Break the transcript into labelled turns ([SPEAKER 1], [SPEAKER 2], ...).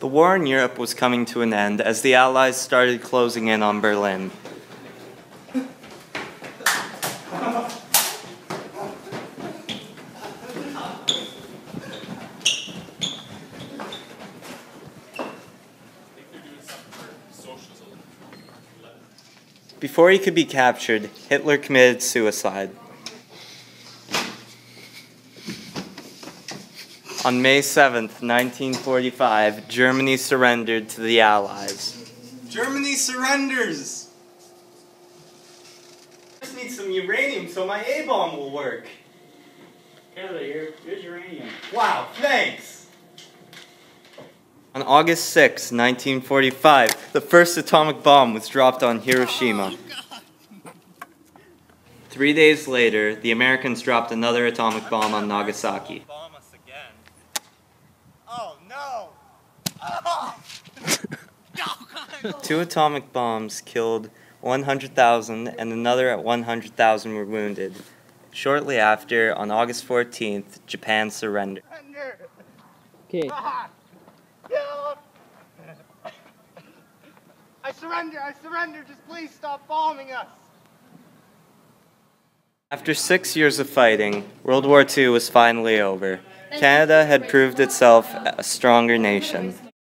[SPEAKER 1] The war in Europe was coming to an end as the Allies started closing in on Berlin. Before he could be captured, Hitler committed suicide. On May 7th, 1945, Germany surrendered to the Allies.
[SPEAKER 2] Germany surrenders!
[SPEAKER 1] I just need some uranium so my A-bomb will work.
[SPEAKER 3] Canada, here, here's uranium.
[SPEAKER 1] Wow, thanks! On August 6, 1945, the first atomic bomb was dropped on Hiroshima. Oh, Three days later, the Americans dropped another atomic bomb on Nagasaki.
[SPEAKER 2] Oh no!
[SPEAKER 1] Two atomic bombs killed 100,000 and another at 100,000 were wounded. Shortly after, on August 14th, Japan surrendered.
[SPEAKER 4] Okay.
[SPEAKER 2] I surrender! I surrender! Just please stop bombing us!
[SPEAKER 1] After six years of fighting, World War II was finally over. Canada had proved itself a stronger nation.